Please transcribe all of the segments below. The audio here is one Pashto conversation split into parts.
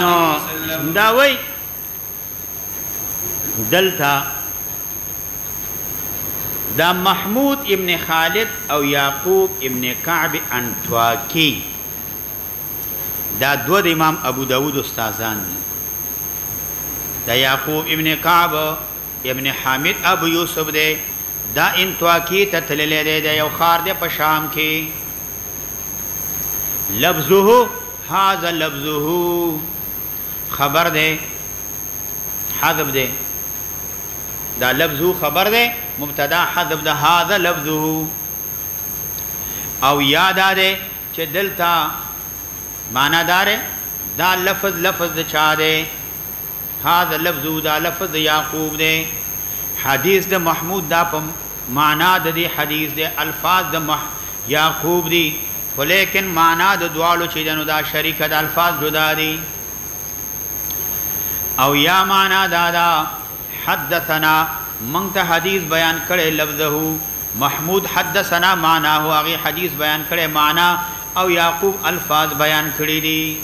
نو دا وای دلته دا محمود ابن خالد او یعقوب ابن کعب انتواکی دا دو د امام ابو داود استادان دي دا یعقوب ابن کعب ابن حامد ابو یوسف دی دا انطواکی ته تللی دی دا یو خار دی په شام کې لفظه هاذا لفظه خبر دی حذف دی دا لفظه خبر دی مبتدا حذف ده هاذا لفظه او یاد ده چې دلته معنا دار دا لفظ لفظ د چا دی هذا لفظه دا لفظ د يعقوب دی حديث د محمود دا په معنا د دې حديث دی الفاظ د مح يعقوب دي خو لیکن معنا د دوالو چې دنو دا شریکه د الفاظ جدا دي او یا معنا دا دا حدثنا مونږ ته حدیث بیان کړي لفظه محمود حدثنا معنا هو هغه حدیث بیان کړي معنا او یعقوب الفاظ بیان کړي دي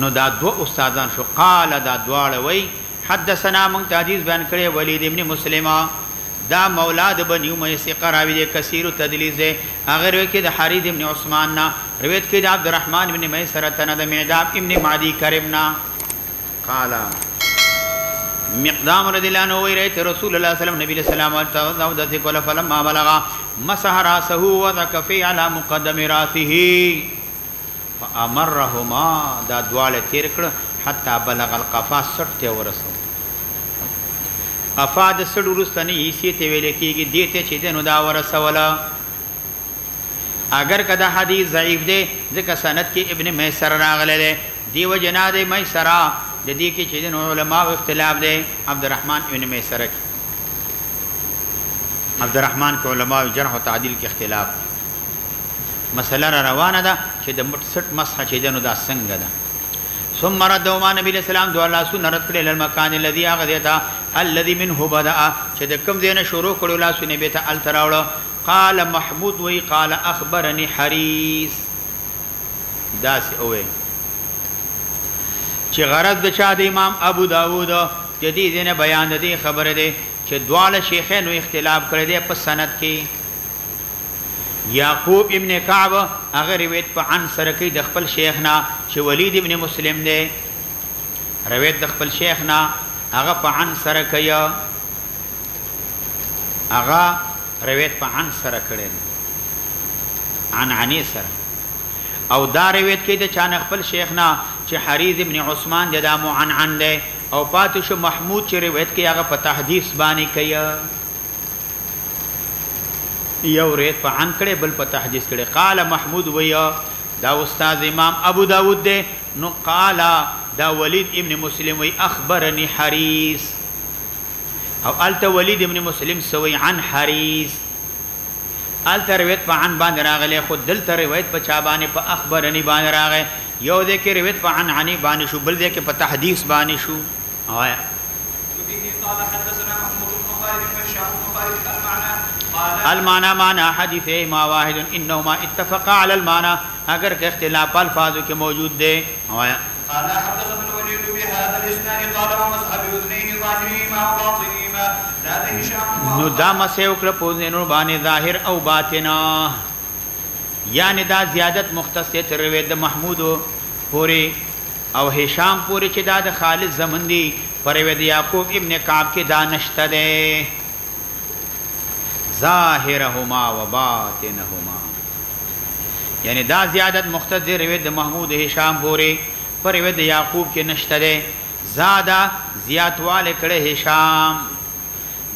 نو دا دوه استادان شو قال دا دواړه وای حدثنا مونږ ته حدیث بیان کړی ولید ابن مسلمه دا مولا د بنی امیه ثقه راوی دی کثیر تدلیس دی هغه روایت کې د حرید ابن عثمان نه روایت کې د عبدالرحمن ابن میسره تنه د معداب ابن معدی کرب نه قال مقدام رضی الله عنه وی رایت رسول الله صلی الله علیه وسلم سلام او د ذکر فلما بلغ مسح راسه وذكفي على مقدم راسه فامرهما دا دواله تیر کړ حتا بلغ القفا سټ ته ورسو قفا د سټ ورستنه یې سی ته ویل کیږي دته چې دنو دا ورسوله اگر کدا حدیث ضعیف دی ځکه سند کې ابن میسر راغلی دی دیو جنا دی میسرا د دی کی چی دنو علماو اختلاف دی عبدالرحمن ابن میسره کی عبدالرحمن کی علماو جرح او تعدیل کی اختلاف دی مسله را روانه ده چی د مټ سټ مسح چی دنو دا سنگ ده ثم ردو ما نبی اسلام دو الله سن رد کړي لمکان الذي اغذتا الذي منه بدا چې د کم زین شروع کړو لا سن بیت التراوړو قال محمود وی قال اخبرني حریث داسې اوې چې غرض د چا د امام ابو داوود د دې دینه بیان د دې خبره ده چې دواړه شیخانو اختلاف کړی دی په سند کې یعقوب ابن کعب هغه روایت په عن سره کې د خپل شیخ نه چې ولید ابن مسلم دی روایت د خپل شیخ نه هغه په عن سره کوي هغه روایت په عن سره کړی دی عن عنی سره او دا روایت کې د چانه خپل شیخ نه چې حریز ابن عثمان د دا معنعن دی او پاتې شو محمود چې روایت کې هغه په تحدیث باندې کوي یو روایت په عن کړي بل په تحدیث کړي قال محمود ویا دا استاد امام ابو داود دی نو قال دا ولید ابن مسلم وی اخبرني حریز او الته ولید ابن مسلم سوی عن حریز الته روایت په عن باندې راغلی خو دلته روایت په چا باندې په اخبرنی باندې راغی یو دې کې روایت په عن عنی باندې شو بل دې کې په تحدیث باندې شو آیا قال حدثنا محمود بن خالد وهشام بن خالد المعنى قال المعنى معنى حديثهما واحد انهما اتفقا على المعنى اگر که اختلاف الفاظ کې موجود دی آیا قال حدثنا الوليد بهذا الاسناد قال ومسح باذنيه ظاهرهما وباطنهما زاد هشام وهو نو دا مسح وکړه په اذنينو باندې ظاهر او باطن یعنی دا زیادت مختص ته تر روایت د محمود پوری او هشام پوری چې دا د خالد زمن دی پر روایت یعقوب ابن کعب کې دا نشته ده ظاهرهما وباطنهما یعنی دا زیادت مختص دی روایت د محمود هشام پورې پر روایت د یعقوب کې نشته دی زاده زیاتواله کړه هشام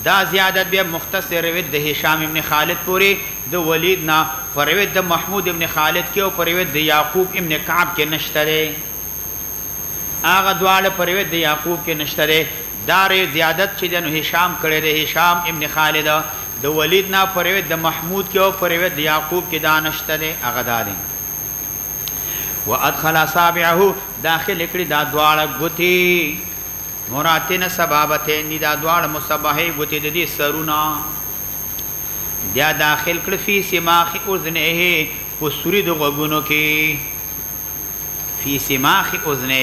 دا زیادت بیا مختص دی روایت د هشام ابن خالد پورې د ولید نه پر روایت د محمود ابن خالد کې او پر روایت د یعقوب ابن کعب کې نشته دی هغه دواړه پر روایت د یعقوب کې نشته دی دا رې زیادت چې دی نو هشام کړی دی، هشام ابن خالد، د ولید نه په روایت د محمود کې او په روایت د یعقوب کې دا نشته دی، هغه دا دی، وادخل اصابعه، داخلې کړې دا دواړه ګوتې، مراتن سبابتین دي، دا دواړه مصبحې ګوتې د دې سرونه بیا داخل کړ فی سماخ اذنه په سوري د غوږونو کې فی سماخ اذنه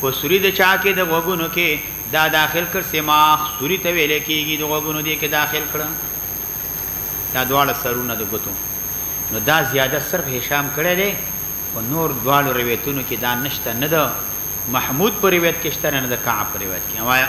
په سوري د چا کې د غوږونو کې دا داخل کړ سماخ سوري ته ویل کېږي د غوږونو دې کې داخل کړ دا دواړه سرونه د ګوتو نو دا زیاده صرف هشام کړی دی او نور دواړو روایتونو کې دا نشته نه ده محمود په روایت کې شته نه د کعب په روایت کې وایا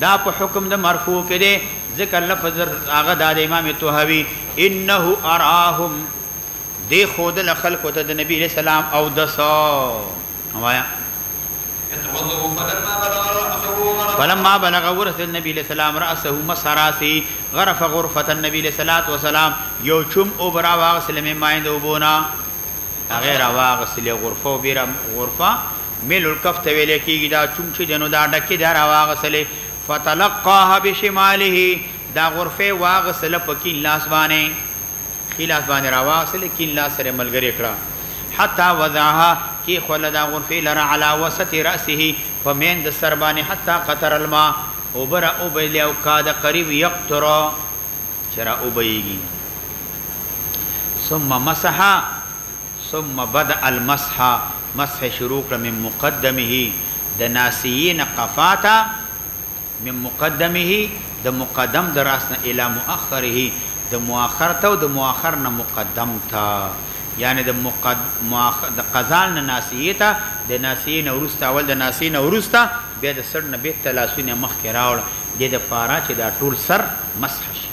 دا په حکم د مرفوع کې دی ځکه لفظ هغه دا د امام طحاوي انه اراهم دی خودل خلکو ته د نبی رسول الله او د سو وایا فلما بلغ ورث النبي عليه السلام راسه مسراسي غرف غرفه النبي عليه الصلاه والسلام یو چوم او برا واغسل مې مایند وبونا غیر واغسل غرفه او بیرم غرفه ميل الکف ته ويل کيږي دا چونګ چي دی نو دا ډکي ده راواغسلې فتلقاها بشماله دا غرفه واغسله په کين لاس باندې ښي لاس باندې راواغسله کين لاس سره ملګرې کړه حتي وضعها کيښوله دا غرفه لره علي وسط راسه په مين د سر باندې حتي قطر الماء اوبه را وبهيلې او کاد قريب يقطر چي را وبهيږي ثم مسح ثم بدأ المسح مسح شروع کړه من مقدمه د ناسیې نه قفا ته من مقدمه د مقدم د راس نه الی مؤخره د مؤخر ته او د مؤخر نه مقدم ته یعنی د مقد مؤخ د قزال نه ناسیې ته د ناسیې نه وروسته اول د ناسیې نه وروسته بیا د سر نه بیرته لاسونه مخکې راوړه دې دپاره چې دا ټول سر مسح شي.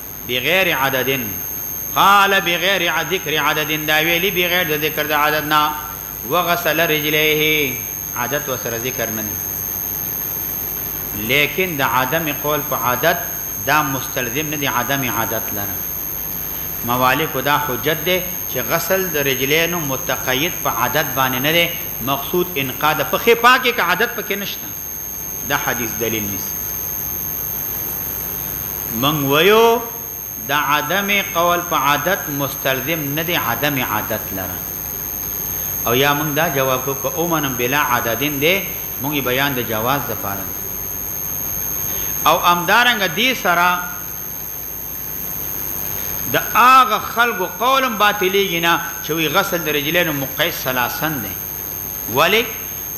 بغیر عدد قال بغیر ذکر عدد دا ویلی بغیر د ذکر د عدد نه وغسل رجلیه عدد وسره ذکر نه دی لیکن د عدم قول په عدد دا مستلزم نه دی عدم عدد لره موالک دا حجت دی چې غسل د رجلینو متقید په عدد باندې نه دی مقصود انقاد په خې پاکه که عدد پکې نشته د حدیث دلیل نیسي من ویو د عدم قول په عادت مستلزم نه دی عدم عادت لره او یا من دا جواب کو که اومنم بلا عددین دی مونږ بیان د جواز د پاره او امدارنګ دی سره د هغه خلکو قولم باطلېږي نه چې وی غسل د رجلینو مقیس ثلاثن دی ولې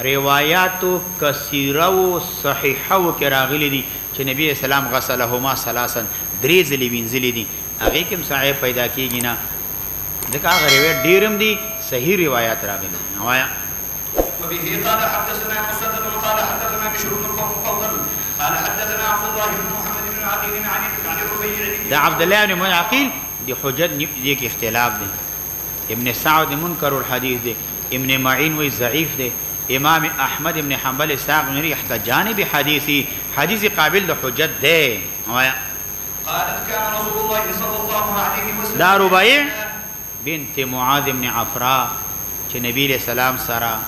رواياتو کثيره و صحيحه و کې راغلي دي چې نبي عليه السلام غسلهما ثلاثا درې ځلې وينځلي دي هغې کې هم څه عيب پيدا کېږي نه ځکه هغه روايت ډېر هم دي صحيح روايات راغلي دي وایا وبه قال حدثنا مسدد قال حدثنا بشر بن مفضل قال حدثنا عبد الله بن محمد بن عقيل عن عن الربيع بن دا عبد الله بن عقيل دي حجت دي کې اختلاف دي ابن سعد منکر الحدیث دی ابن معین وای ضعیف دی امام احمد ابن حنبل اسحاق نری احتجان به حدیثی حدیث قابل د حجت دی وایا قال كان رسول الله صلی الله علیه وسلم دا ربیع بنت معاذ ابن عفراء چې نبی علیہ السلام سره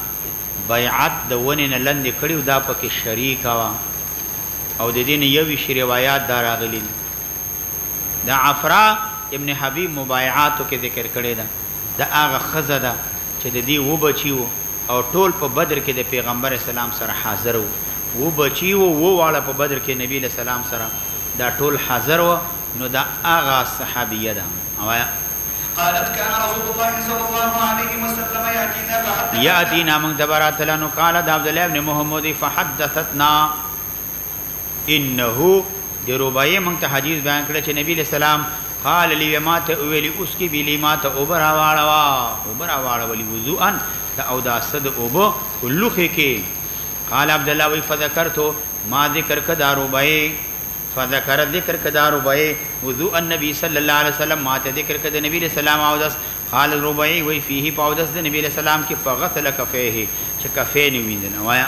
بیعت د ونې نه لندې کړی دا پکې شریکه وه او د دې نه یوویشت روایات دا راغلي دي د عفراء ابن حبیب مبایعاتو کې ذکر کړې ده، دا هغه ښځه ده چې د دې اووه بچي وو او ټول په بدر کې د پیغمبر علیه السلام سره حاضر وو، اووه بچي وو، اووه واړه په بدر کې نبي علیه السلام سره دا ټول حاضر وه، نو دا هغه صحابیه ده، وایه. قالت، کان رسول الله صلی الله علیه وسلم یأتینا فحدثتنا. یأتینا موږ ته به راتله، نو قالت، د عبدالله ابن محمودی، فحدثتنا. انه د رباعي مونږ ته حدیث بیان کړ چې نبی اسلام قال لی ما ته ویلی اوس کې بلی ما ته اوبر واړوا اوبر واړولی وضوءا ته او دا صد اوبو کلوخه کې قال عبد الله وی فذكرت ما ذکر کدا رباعي فذكر ذکر کدا رباعي وضوء النبي صلى الله عليه وسلم ما ته ذکر کدا نبی اسلام او داس قال رباعي وی فيه پاودس د نبی اسلام کې فغسل کفيه چې کفين وینځنه وایا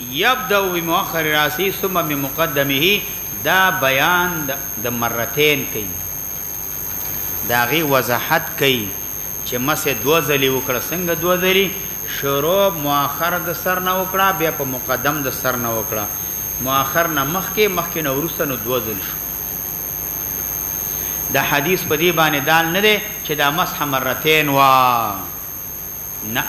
يبدأ بمؤخر راسه ثم بمقدمه دا بيان د مرتين کوي د هغې وضاحت کوي چې مس يې دوه ځلې وکړه څنګه دوه ځلې شروع مؤخر د سر نه وکړه بيا په مقدم د سر نه وکړه مؤخر نه مخکې مخکې نه وروسته نو دوه ځل شو د حدیث په دې باندې دال نه دی چې دا مسح مرتين وا نه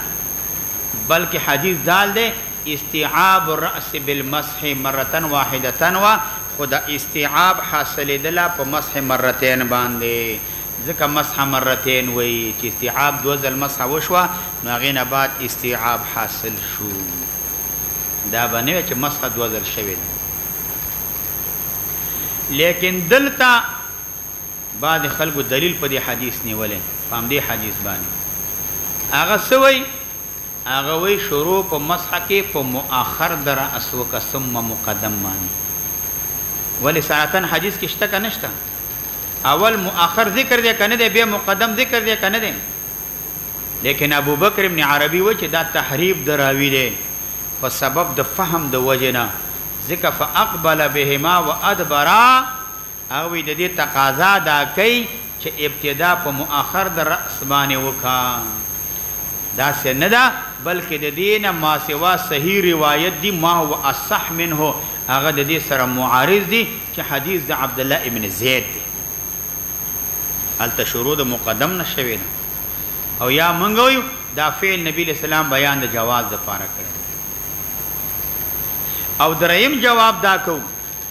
بلکه حدیث دال ده استیعاب الرأس بالمسح مرتن واحدتن وا خو دا استیعاب حاصلیدلا په مسح مرتین باندې ځکه مسح مرتین وی چې استیعاب دو ځل مسح وشوا نو هغه نه بعد استیعاب حاصل شو دا باندې چې مسح دو ځل شوی لیکن دلته بعضې خلکو دلیل په دې حدیث نیولی، په همدې حدیث باندې هغه څه وایي، هغه وایي شروع په مسح کې په مؤخر د رأس وکړه ثم مقدم باندې، ولې سراتن حدیث کې شته که نشته؟ اول مؤخر ذکر دی که نه دی؟ بیا مقدم ذکر دی که نه دی؟ لیکن ابوبکر ابن عربي وایي چې دا تحریف د راوي دی په سبب د فهم د وجې نه، ځکه فأقبل بهما وأدبرا. هغوی د دې تقاضا دا کوي چې ابتدا په مؤخر د رأس باندې وکړه، داسې نه ده، بلکې د دې نه ماسوا صحیح روایت دي، ما هو اصح منه، هغه د دې سره معارض دي چې حدیث د عبدالله ابن زید دی، هلته شروع د مقدم نه شوې ده او یا موږ وایو دا فعل نبي علیه السلام بیان د جواز لپاره کړی دی او دریم جواب دا کوو.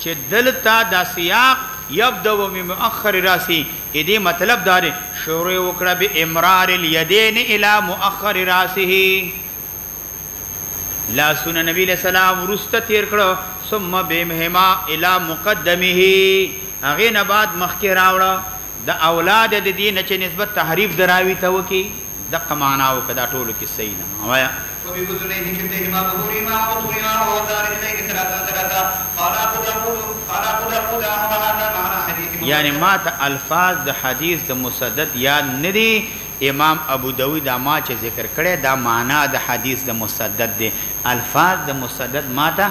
چه دلته دا سیاق یبدأ من مؤخر راسه ددې مطلب دا دی شروع یې وکړه بامرار الیدین الی مؤخر راسه لاسونه نبی علیه السلام وروسته تیر کړه ثم بامهما الی مقدمه هغې نه بعد مخکې راوړه د اولاد د دې نه چې نسبت تحریف د راوي ته وکړي دقه معنا وکړه دا ټولو کې صحیح ده وايه. وفي اذنيه كلتيهما ظهورهما او طولهما ووضع رجليه ثلاثا ثلاثا قال ابو داود قال ابو داود وهذا معنى حديث مضرب. يعني ماته الفاظ د حديث د مسدد ياد نه دي امام ابو داود دا ما چې ذکر کړی دا معنا د حديث د مسدد دی الفاظ د مسدد ماته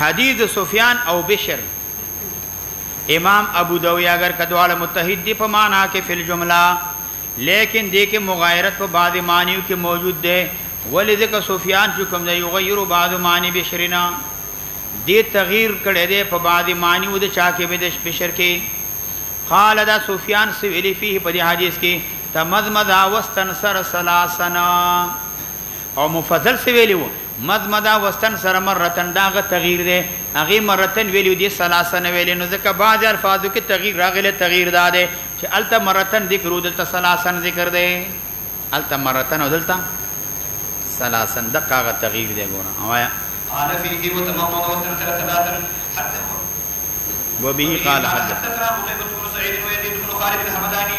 حدیث سفیان او بشر امام ابو دوی اگر که دواړه متحد دی په معنا کې فل جمله لیکن دې کې مغایرت په بعض معنیو کې موجود دی ولې ځکه سفیان چې کوم دی یغیر بعض معنی بشرنا دې تغییر کړی دی په بعض معنیو د چا کې به د بشر کې قال دا سفیان سویلی فيه په دې حدیث کې تمزمذا واستنصر ثلاثنا او مفضل سویلی وو مضمدا وستن سره مرتن دا غه تغیر دی هغه مرتن ویلی دی ثلاثه نه ویلی نو ځکه بعضی الفاظو کی تغیر راغلی تغیر دا دی چی هلته مرتن ذکر وو دلته ثلاثا ذکر دی هلته مرتن او دلته ثلاثا دقه هغه تغیر دی ګوره وایا. قال فيه وتمضمض واستنثر ثلاثا حدث وبه قال حدثنا قتيبة بن سعيد ويزيد بن خالد الهمداني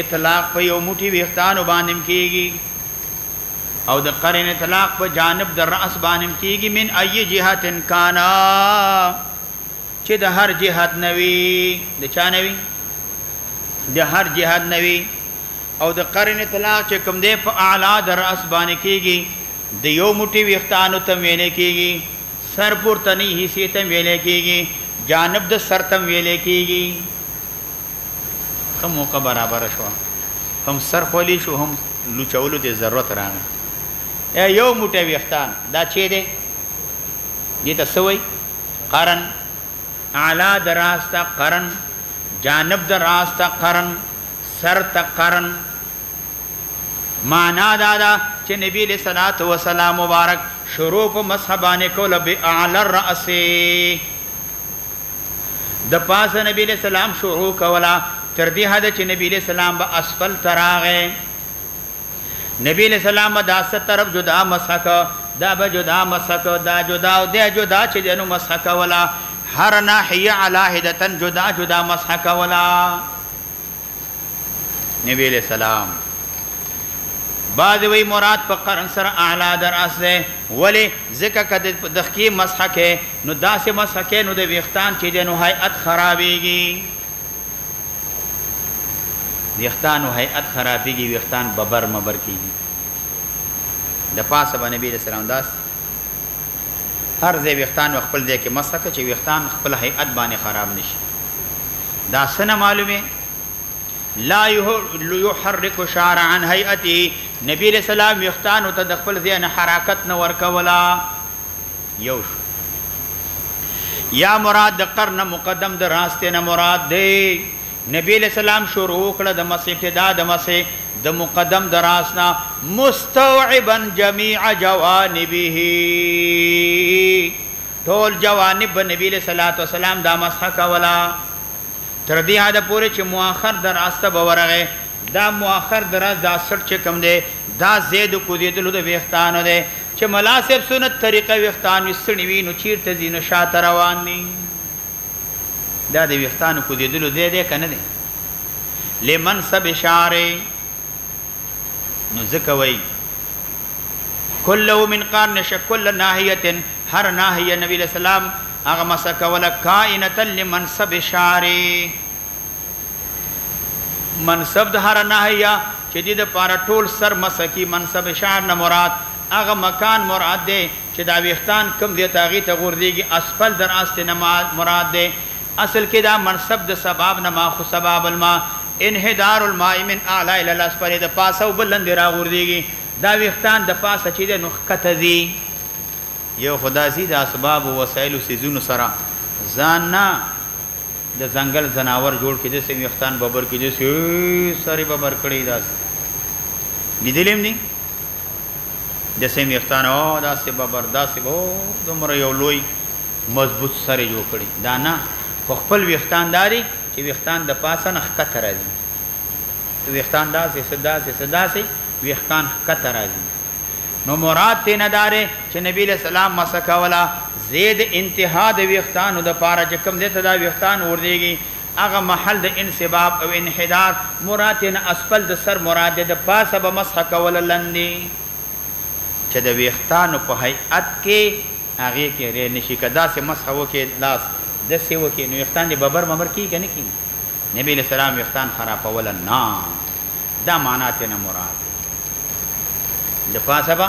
اطلاق په یو موټي ویښتانو باندې هم کیږي او د قرن اطلاق په جانب د راس باندې هم کیږي من ای جهت کانا چې د هر جهت نوي د چا نوي د هر جهت نوي او د قرن اطلاق چې کوم دی په اعلی د راس باندې کیږي د یو موټي ویختانو تم ویل کیږي سر پورتنی حصے تم ویل کیږي جانب د سر تم ویل کیږي ښه موقع برابر شو هم سر خولی شو هم لوچولو ته ضرورت راغی یو موټی ویختان دا چې دی دې ته سوی قرن اعلی دراز ته قرن جانب دراز ته قرن سر ته قرن معنا دا ده چې نبی له صلوات و سلام مبارک شروع په مصحبانه کوله به اعلی الراس د پاسه نبی علیه السلام شروع کوله تر دې حده چې نبی علیه السلام به اسفل ته راغی نبی علیه السلام به دا ست طرف جدا مسح کو دا به جدا مسح کو دا جدا او دا جدا چې دنو مسح کوله هر ناحیه علاهدتن جدا جدا مسح کوله نبی علیہ السلام بعض وی مراد په قرن سره اعلی در اس ده ولی ځکه که د خکی مسح کې نو داسې مسح کې نو د ویختان چې دی نو هیئت خرابېږي ویختان او هیئت خرابېږي ویختان ببر مبر کېږي د پاسه به نبی رسول الله داس هر ځای ویختان خپل ځای کې مسح کې چې ویختان خپل هیئت باندې خراب نشي دا سنه معلومه لا يحرك شعر عن هيئته نبی رسول الله مختان ته د خپل ذهن حرکت نه ورکولا یو شو یا مراد د قرن مقدم د راست نه مراد دی نبی علیہ السلام شروع کړه د مسیح ابتدا د مسیح د مقدم د راسنا مستوعبا جميع جوانبه ټول جوانب به نبی علیه الصلوة والسلام دا مسح کوله تر دې حده پورې چې مؤخر دراز ته به ورغی، دا مؤخر دراز دا څټ چې کوم دی دا ځای د کوزېدلو د وېښتانو دی، چې ملا صاحب سنت طریقه وېښتان وي ستړي وي نو چېرته ځي نو شاته روان دي دا د وېښتانو کوزېدلو ځای دی که نه دی لمنصب شعر نو ځکه وایي کله من قرن شکل ناحیه هر ناحیه نبی علیہ السلام هغه مسا کوله کائنت لمنصب شاری منصب د هر ناحیه چې د لپاره ټول سر مسکی منصب شار نه مراد هغه مکان مراد دی چې دا ویختان کم دی تاغي ته غورځيږي اسفل در است نه مراد دی اصل کې دا منصب د سباب نه ما خو سباب الماء، انحدار الماء من اعلی الی الاسفل، دی د پاسه اوبه لندې راغورځېږي، دا وېښتان د پاسه چې دی نو ښکته ځي، یو خو دا ځي د اسبابو، وسایلو، څیزونو سره، ځان نه د ځنګل ځناور جوړ کړي، داسې وېښتان ببر کړي، داسې سر یې ببر کړی، داسې لیدلي هم دي. د سیم یختان او داسې ببر داسې به دومره یو لوی مضبوط سره جوړ کړي دا نه خو خپل ویختان داري چې ویختان د پاسه نه ښکته راځي ویختان داسې څه داسې څه داسې ویختان ښکته راځي نو مراد ته نه داره چې نبی له سلام مسکولا زید انتها د ویختانو د پاره چې کوم دې ته دا ویختان وردیږي هغه مهال د انسباب او انحدار مراد ترې نه اسفل د سر مراد دی، د پاسه به مسح کوله لندې چې د وېښتانو په هیئت کې هغې کې رې نه شي، که داسې مسح وکړې لاس داسې وکړې نو وېښتان دې ببر مبر کېږي که نه کېږي؟ نبي علیه السلام وېښتان خرابوله نه دا معنا ترې نه مراد دی، د پاسه به.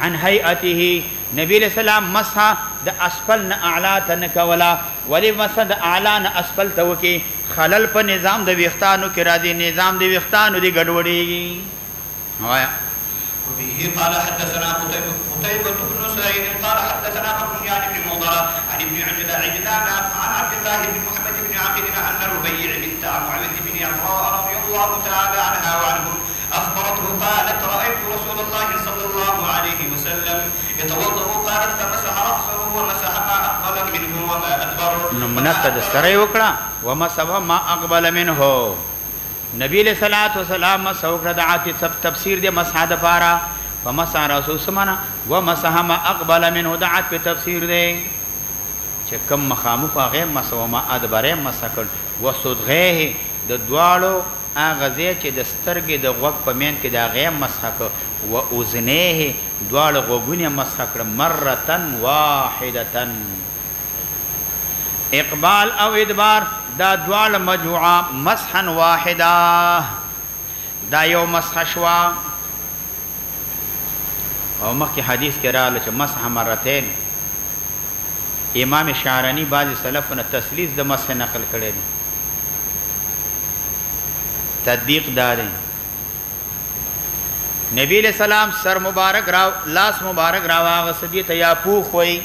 عن هیئته، نبی علیه السلام مسح د اسفل نه اعلی ته نه کوله، ولې مسح د اعلی نه اسفل ته وکړي؟ خلل په نظام د ویښتانو کې راځي، نظام د ویښتانو دې ګډوډېږي. وایه. وبه قال حدثنا قتيبة بن سعيد قال حدثنا مكحول عن ابن مضر عن ابن عجلان عن عبد الله بن محمد بن عقيل عن ربيع بنت معوذ بن عفراء رضي الله تعالي عنها وعنهم اخبرته قالت رايت رسول الله صلی الله عليه وسلم يتوضا قالت فمسح راسه ومسح ما اقبل منه وما ادبر نو مونږ ته د سره وکړه ومسح ما اقبل منه نبی علیه الصلاة والسلام مسح وکړه د عاطف سب تفسیر دی مسح د پاره فمسح راسه سمنا ومسح ما اقبل منه د عاطف تفسیر دی چې کم مخامخ هغه مسح وما ادبر مسح کړ وصدغيه، د دواړو هغه ځای چې د سترګې د غوږ په مين کې ده هغه يې مسح کړ، واذنيه، دواړه غوږونه يې مسح کړل، مرة واحدة. اقبال او ادبار، دا دواړه مجوعا مسحا واحدا، دا يو مسح شوه. او مخکې حدیث کې راغله چې مسح مرتين امام شعرانی بعضی سلفونه تسلیث د مسح نقل کړي دي تطبیق دا دی نبی له سلام سر مبارک را لاس مبارک را واغ سدی ته یا پو خوئی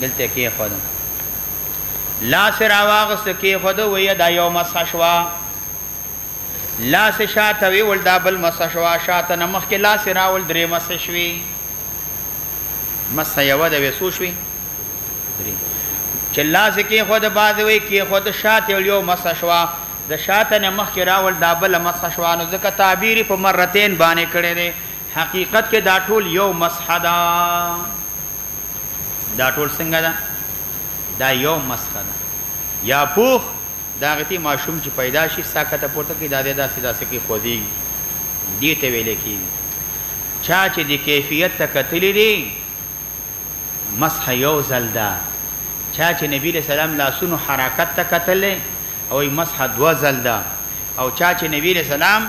دلته کې خو ده لاس را واغ سکه خو ده وې دا یو مسح شوا لاس یې شا ته ویول دا بل مسه شوه شا ته نه مخکې لاس یې راول درې مسه شوې مسه یوه د وې څو شوې درې چې لاس یې کېښود بعضې وایي کېښود شا ته یو مسه شوه د شا ته نه مخکې راول دا بله مسه شوه نو ځکه تعبیر یې په مرتین باندې کړی دی حقیقت کې دا ټول یو مسخه ده. دا ټول څنګه ده؟ دا یو مسخه ده. یا پوخ د هغه تی ماشوم چې پیدا شي سا کته پورته کوي دا دی داسې داسې کې خوځېږي دې ته ویل کېږي چا چې د کیفیت ته کتلی دی مسح یو ځل ده چا چې نبی له سلام لاسونو حرکت ته کتلی او مسح دوه ځل ده او چا چې نبی له سلام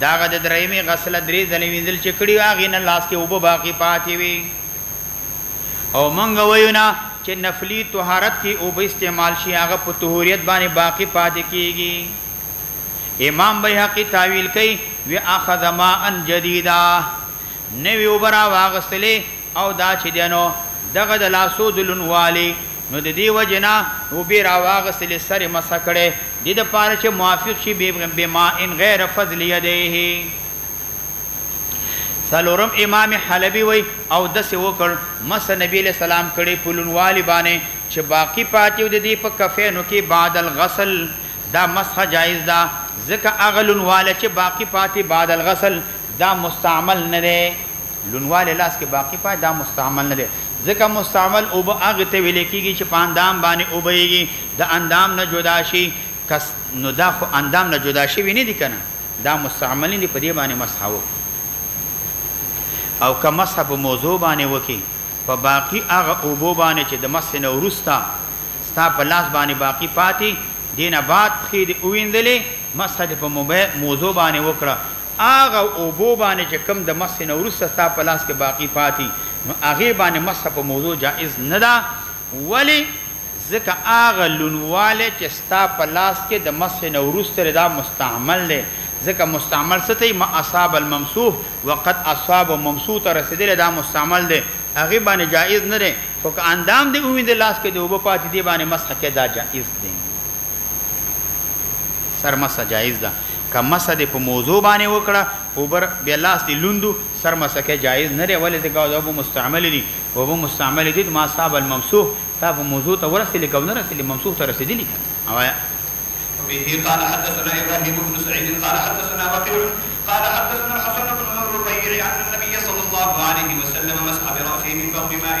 دهغه د دريمې غسله درې ځلې وينځل چې کړي هغې نه لاس کې اوبه باقي پاتې وي او مونږ ويو نه چې نفلي طهارت کې اوبه استعمال شي هغه په طهوريت باندې باقي پاتې کيږي امام بيهقي تاويل کوي وي اخذ ماء جديدا نوي اوبه راواغستلې او دا چې دی نو دغه د لاسو د لونوالي نو د دې وجې نه اوبه راواغستلې سر یې مسح کړی دې د پاره چې موافق شي بماء غیر فضل یدیه څلورم امام حلبی وای او دسې وکړ مسح نبی علیه السلام کړی په لونوالي باندې چې باقی پاتې او د دې په کفینو کې بعد الغسل دا مسح جایز ده ځکه هغه لونوالی چې باقی پاتې بعد الغسل دا مستعمل نه دی لونوالی لاس کې باقي پاتې دا مستعمل نه دی ځکه مستعمل اوبه هغه ته ویل کېږي چې په اندام باندې اوبهیږي د اندام نه جدا شي کس نو دا خو اندام نه جدا شوي نه دي که نه دا مستعمل نه دي په دې باندې مسحه وکړو او که مسحه په موضوع باندې وکړي په باقي هغه اوبو باندې چې د مسحې نه وروسته ستا په لاس باندې باقي پاتې دې نه بعد پښې دې ووینځلې مسحه دې په موضوع باندې وکړه هغه اوبو باندې چې کوم د مسح نه وروسته ستا په لاس کې باقي پاتې نو هغې باندې مسح په موضوع جائز نه ده ولې ځکه هغه لونوالی چې ستا په لاس کې د مسح نه وروسته دی دا مستعمل دی ځکه مستعمل څه ته وایي ما اصاب الممسوح وقد اصاب ممسوح ته رسېدلی دا مستعمل دی هغې باندې جائز نه دی خو که اندام دې ووینده لاس کې دې اوبه پاتې دې باندې مسح کې دا جائز دی سر مسح جائز ده. که مسه دې په موضوع باندې وکړه اوبر بیا لاس دې لوند و سر مسه کول جایز نه دی ولې ځکه دا اوبه مستعملې دي اوبه مستعملې دي ما صاب الممسوح تا په موضوع ته ورسیدلې که ونه رسیدلې ممسوح ته رسیدلې کنه وایه. وبه قال حدثنا ابراهيم بن سعيد قال حدثنا وكيع قال حدثنا الحسن بن الربيع ان النبي صلى الله عليه وسلم مسح براسه من بول ماء.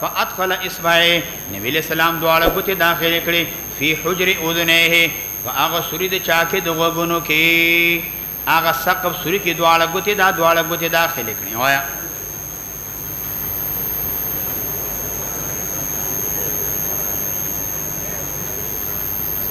فادخل اصبعه، نبي علیه السلام دواړه ګوتې داخلې کړې، فی حجر اذنیه، په هغه سوري د چاکې د غوږونو کې، هغه ثقب سوري کې دواړه ګوتې دا دواړه ګوتې داخلې کړې. وایه.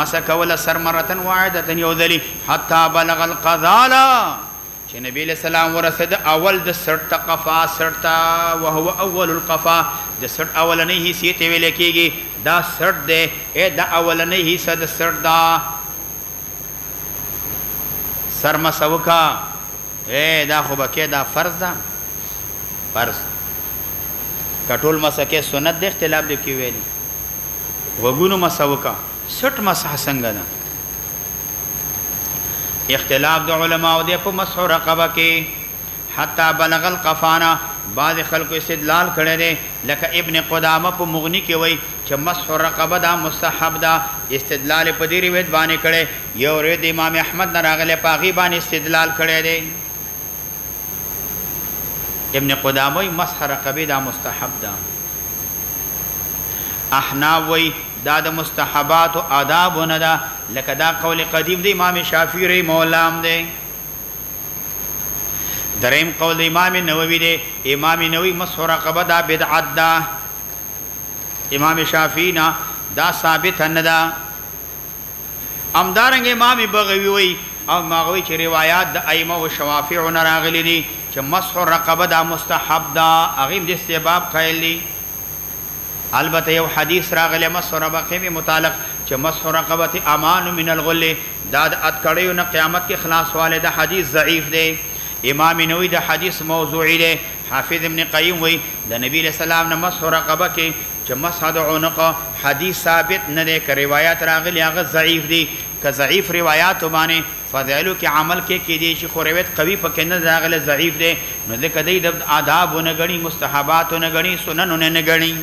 مسح کوله سر مرة واحدة یو ځلي حتی بلغ القذال چې نبي علیه السلام ورسېده اول د سټ ته قفا سټ ته وهو اول القفا د سټ اولنۍ حصې ته ویل کېږي دا سټ دی ای دا اولنۍ حصه د سټ ده سر مسح وکړه ای دا خو به کې دا فرض ده فرض دا ټول مسکه سنت دی اختلاف دی کې ویلي غوګونو مسوکا سټ مسح څنګه ده اختلاف د علماو دی په مسح رقبه کې حتی بلغ القفانا بعض خلکو استدلال کړی دی لکه ابن قدامه په مغنی کې وای چې مسح رقبه دا مستحب ده استدلال په دې روایت باندې کړي یو روایت امام احمد نه راغلی په هغه باندې استدلال کړی دی ابن قدامه وایي مسح رقبې دا مستحب ده. احناف وایي دا د مستحباتو آدابو نه ده لکه دا قول قدیم د امام شافعي رحمه الله هم دی. دریم قول د امام نووي دی، امام نووي مسح رقبه دا بدعت ده، امام شافعي نه دا ثابته نه ده. همدارنګه امام بغوی وایي او هغه وایي چې روایات د ائمه شوافعو نه راغلي دي چې مسح الرقبه دا مستحب ده هغه هم د استحباب قائل دي البته یو حدیث راغلی مسح الرقبه می متعلق چې مسح الرقبه امان من الغل دا د اتکړیو نه قیامت کې خلاص والے د حدیث ضعیف دی امام نووي د حدیث موضوعي دی حافظ ابن قیم وایي د نبی له سلام نه مسح الرقبه کې چه مسح د عنق حدیث ثابت نه دی که روایات راغلی هغه ضعیف دی که ضعیف روایاتو باندی فضایلو کی عمل کیی کیدای شی خو روایت قوی پکی نه دی راغلی ضعیف دی نو ځکه دی د آدابو نه ګڼی مستحباتو نه ګڼی سننو نه نه ګڼی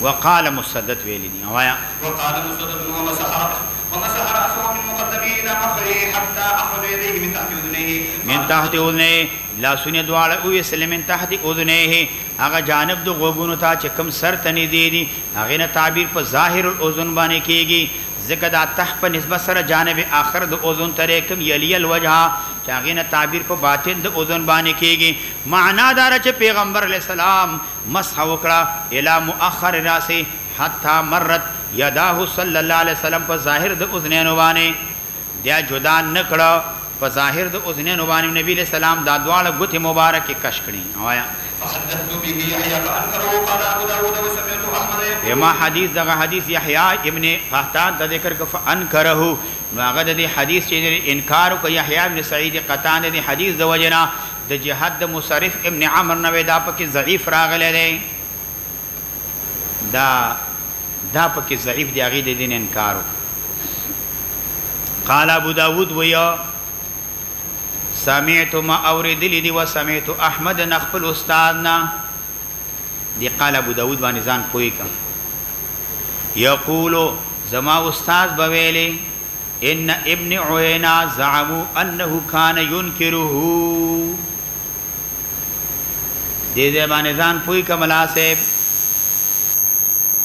وقال مسدد ویلی دی وایا. وقال مسدد ومسح ومسح راسه من مقدمه الى مؤخره حتی اخرج یدیه من تحت اذنیه من تحت اذنیه. لاسونه دواړه وویستل من تحت اذنیه هغه جانب د غوږونو ته چې کوم سر ته نږدې دي، هغې نه تعبیر په ظاهر الاذن باندې کېږي، ځکه دا تحت په نسبت سره جانب آخر د اذن ته دی کوم یلی الوجه چې هغې نه تعبیر په باطن د اذن باندې کېږي، معنا دا ده چې پیغمبر علیه السلام مسح وکړه الی مؤخر راسه حتی مرت یداه صلی الله علیه وسلم په ظاهر د اذنینو باندې. بیا جدا نه کړه په ظاهر د اذنینو باندې نبی علیه السلام دا دواړه ګوتې مبارکې کش کړې وایا. وحدثت به يحيى فانکره قال ابو داود وسمعت احمد يقول. ما حدیث دغه حدیث یحیی ابن قهطان ته ذکر کړ فانکره نو هغه د دې حدیث چې د انکار وکړ یحیی ابن سعید قطان د دې حدیث د وجې نه د جهت د مصرف ابن عمرو نه وې دا پکې ضعیف راغلی دی. دا دا پکې ضعیف دی هغه د دین انکار وکړ قال ابو داود ویا سمعت ما اوریدلی دی و سمعت احمد نخبل استاد نا دی قال ابو داود باندې ځان پوی کا یقول زما استاد بویلی ان ابن عینا زعمو انه کان ينکره دې دې باندې ځان پوي کملا صاحب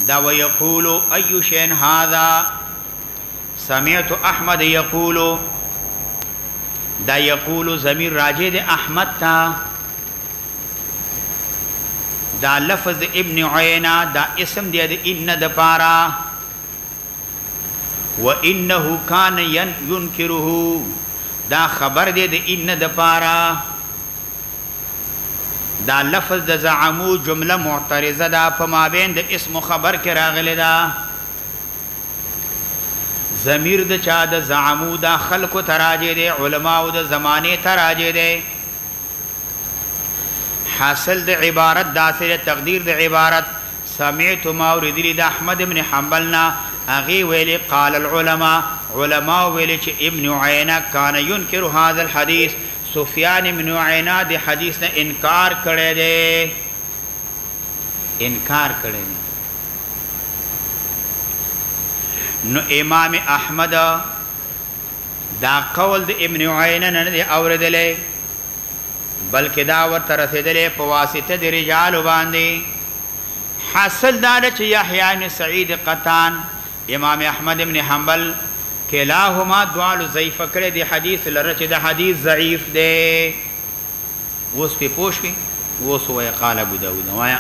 دا ويقول اي شين هذا سمعت احمد يقول دا يقول ضمير راجع دي احمد تا دا لفظ ابن عينا دا اسم دي د ان د پاره وانه کان ينکره دا خبر دی د ان دپاره دا لفظ د زعمو جمله معترضه ده په مابين د اسم او خبر کې راغلې ده ضمير د چا د زعمو دا خلق ته راجع دی علماء او د زمانه ته راجع دی حاصل د عبارت داسره تقدیر د عبارت سمعت ما اورېدلي د احمد ابن حنبل نه هغې ویلي قال العلماء علماوو ویلي چې ابن عینه کان ینکر هذا الحدیث سفیان ابن عینه دې حدیث نه انکار کړی دی انکار کړی دی نو امام احمد دا قول د ابن عینه نه دی اوریدلی بلکې دا ورته رسیدلی په واسطه د رجال باندې حاصل دا ده چې یحیی ابن سعید قطان امام احمد ابن حنبل کلاهما دواړو ضعیف کړی دی حدیث لره چې د حدیث ضعیف دی اوس په پوه شوې اوس وایه قال ابو داود وایه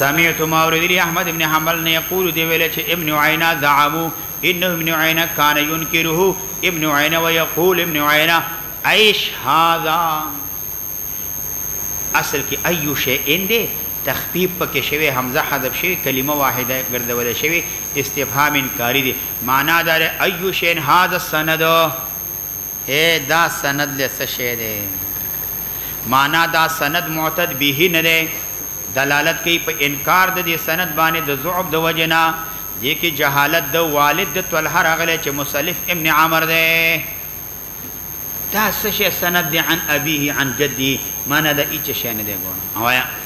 سمعت ما اوریدلی احمد ابن حنبل نه یقول دی ویل چې ابن عینا زعمو انه ابن عینا کان ينکره ابن عینا ويقول ابن عینا ایش هذا اصل کې ایو شی ان دی تخفیف پکې شوی حمزه حذف شوی کلمه واحده ګرځول شوی استفهام انکاری دی معنا دا دی ایو شی هذا السند اے دا سند لسه شی دی معنی دا سند معتد به نه دی، دلالت کوي په انکار د دې سند باندې د ضعف د وجې نه، دې کې جهالت د والد د طلحه راغلی چې مسلف ابن عمر دی، دا څه شی سند دی عن ابیه عن جده معنی دا هیڅ شی نه دی ګوره.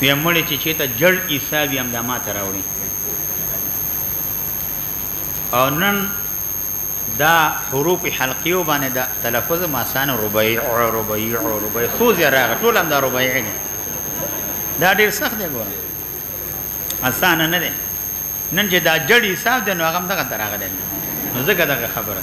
وی مړی چې چیته جړ عیسی وی هم دا ماته راوړي او نن دا حروف حلقیو باندې دا تلفظ ما سان ربيع ربيع ربيع خو زه راغ ټول هم دا ربيع دي دا ډیر سخت دی ګور اسانه نه دی نن چې دا جړ حساب دی نو هغه هم دغه دراغلی نو ځکه دغه خبره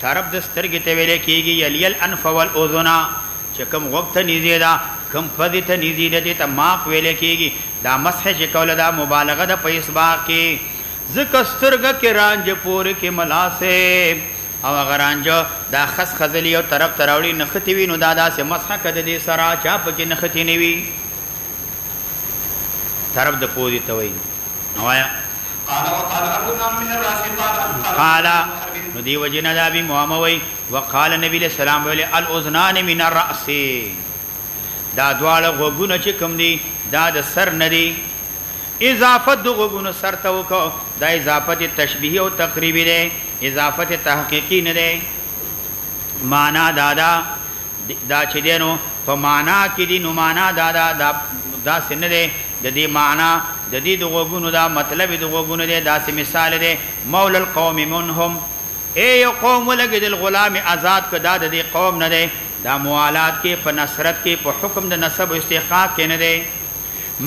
طرف د سترګې ته ویل کیږي، یلي الانف والاذن، چې کوم غوږ ته نږدې ده، کوم پزې ته نږدې ده، دې ته ماپ ویل کیږي، دا مسح چې کوله دا مبالغه ده په اسباغ کې، ځکه سترګه کې رانجه پورې کې ملا صیب او هغه رانجه دا خس خځلې یو طرف ته راوړي نښتې وي نو دا داسې مسح که ددې سره چا پکې نښتې نه وي. طرف د پوزې ته وایي نو وایا قال وقال ابو نعم من الراس قال قال نو دی وجنه دا به مو اموي وقال نبی له سلام ویل الاذنان من الراس دا دواړه غوګونه چې کوم دي دا د سر نه دي اضافت د غوګونو سر ته وکاو دا اضافت تشبیه او تقریبی ده اضافت تحقیقی نه ده مانا دادا دا چې دی نو په معنا کې دی نو معنا دا دا دا داسې نه دی د دې معنا د دې د غوګونو دا مطلب د غوګونو دی داسې مثال دی مول القوم منهم اے یو قوم ولګي د غلام آزاد کدا د دې قوم نه دی دا موالات کې په نصرت کې په حکم د نسب او استحقاق کې نه دی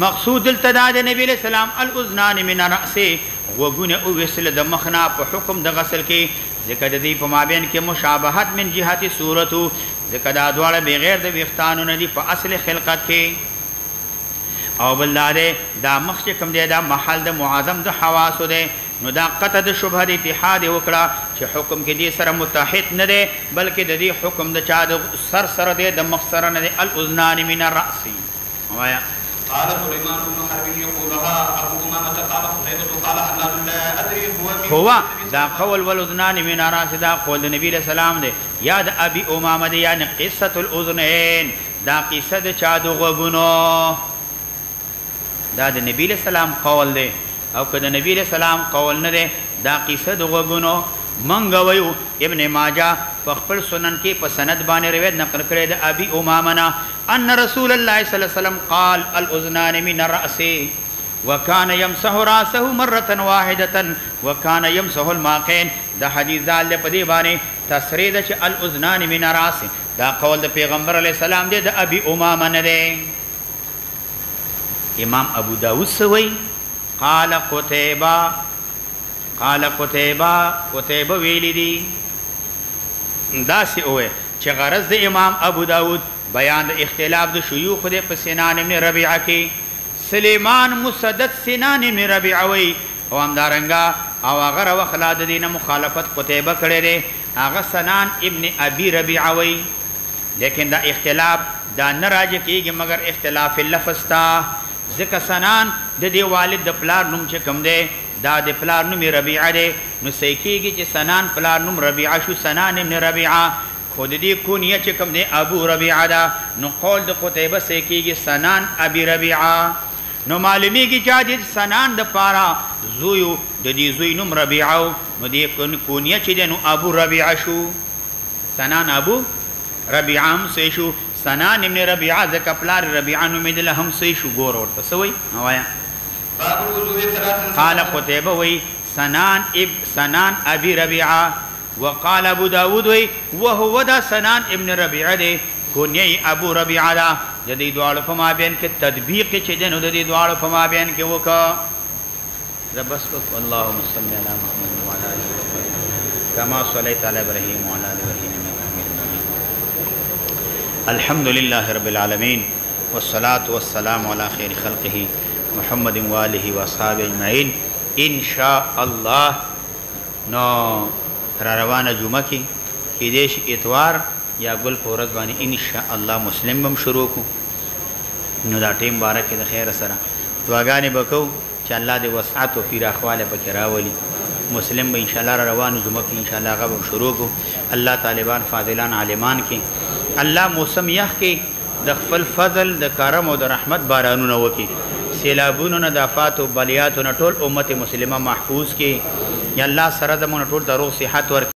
مقصود دلته دا د نبی له سلام الاذنان من راسه غوګونه او وسله د مخنا په حکم د غسل کې ځکه د دوی په مابین کې مشابهت من جهت صورت و، ځکه دا دواړه بغیر د ویښتانو نه دي په اصل خلقت کې، او بل دا دی دا مخ چې کوم دی دا محل د معظم د حواسو دی، نو دا قطع د شبهه د اتحاد یې وکړه چې حکم کې دې سره متحد نه دی، بلکې د دې حکم د چا د سر سره دی د مخ سره نه دی، الاذنان من الرأس. وايه. قال سليمان بن حرب يقول ها ابو امامة قال قتيبة قال حناد لا ادري هو من هو قول النبي صلی دا الله عليه قول وسلم. والاذنان من اراس دا قول د نبي علیه السلام دی یا د ابي امامة دی يعني قصة الاذنين دا قصه د چا د غوږونو دا د نبي علیه السلام قول دی او که د نبي علیه السلام قول نه دی دا قصه د غوږونو مونږ وایو ابن ماجه په خپل سنن کې په سند باندې روایت نقل کړی د ابي امامة نه ان رسول الله صلی الله علیه وسلم قال، الاذنان من الرأس، وکان یمسح راسه مرة واحدة وکان یمسح الماقین، دا حدیث دال دی په دې باندې تصریح ده چې الاذنان من الرأس دا قول د پیغمبر علیه السلام دی د ابي امامه نه دی. امام ابو داود څه وایي؟ قال قتیبه. قال قتيبه، قتيبه ويلي دي، داسې وويل چې غرض د امام ابو داود بيان د اختلاف د شيوخو دی په سنان ابن ربيعه کې، سليمان مسدد سنان ابن ربيعه وايي او همدارنګه او هغه روخ لا ددې نه مخالفت قتيبه کړی دی هغه سنان ابن ابي ربيعه وايي ليکن دا اختلاف دا نه راجح کيږي مګر اختلاف لفظ ته ځکه سنان ددې والد د پلار نوم چې کوم دی دا د پلار نوم یې ربیعه دی، نو صحیح کېږي چې سنان پلار نوم ربیعه شو، سنان ابن ربیعه، خو د دې کنیه چې کوم دی ابو ربیعه ده، نو قول د قتیبه صحیح کېږي، سنان ابی ربیعه، نو معلومېږي چې د سنان د پاره زوی و، د دې زوی نوم ربیعه و، نو د یې کنیه چې دی نو ابو ربیعه شو، سنان ابو ربیعه هم صحیح شو. سنان ابن ربيعه ځکه پلار يې ربيعه نومېدله هم څۀ شو ګوره ورته څه وائي نو وايه. باب الوضوء ثلاث ثلاثا. قال قتيبه وائي سنان اب سنان ابي ربيعه وقال ابو داود وائي وهو دا سنان ابن ربيعه دی کنيه يې ابو ربيعه ده ددې دواړو په مابين کښې تطبيق يې چې دی نو ددې دواړو په مابين کښې وکړ. زه بس وکم اللهم صل علی محمد وعلی ال محمد کما صلیت علی ابراهیم وعلی ال ابراهیم انک حمید مجید الحمد لله رب العالمین والصلاة والسلام علی خیر خلقه محمد و آله و اصحاب اجمعین ان شاء الله نو را روانه جمعه کې کې دې شي اتوار یا ګل په ورځ باندې ان شاء الله مسلم بم شروع کو نو دا ټیم بارکه د خیر سره دعاګانې وکاو چې الله دې وسعت او پیراخوالی پکې راولي مسلم به انشاءالله را روان یو جمعه کې انشاءالله هغه به شروع کړو الله طالبان فاضلان عالمان کې الله موسم یخ کې د خپل فضل د کرم او د رحمت بارانونه وکړي سیلابونو نه د افات او بلیاتو نه ټول امت مسلمه محفوظ کې یا الله سره د مونږ ټول ته روغ صحت ورکړي